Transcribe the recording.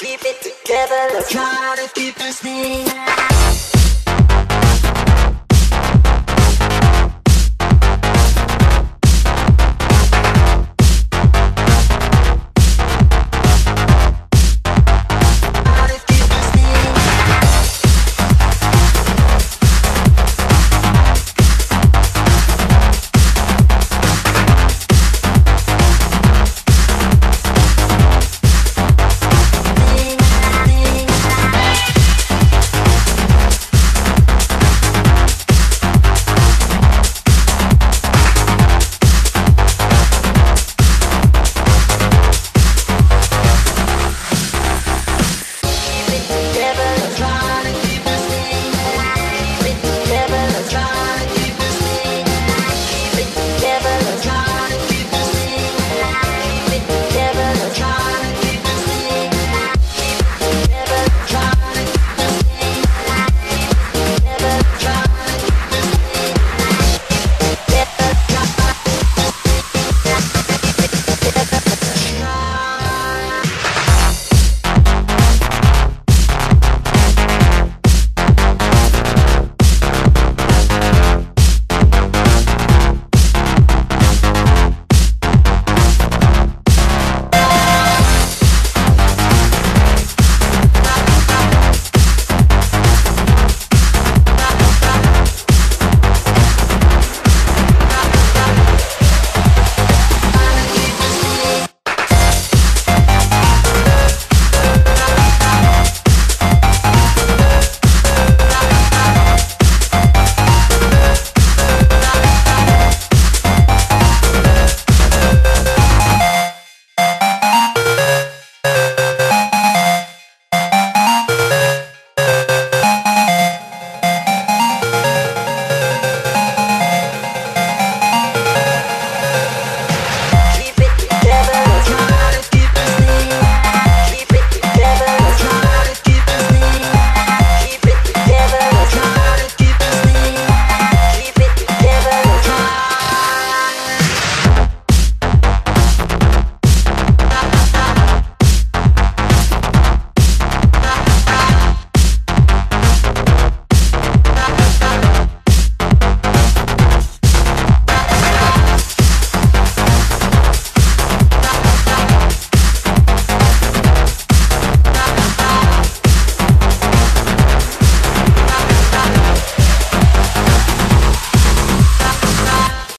keep it together. Let's try to keep this thing.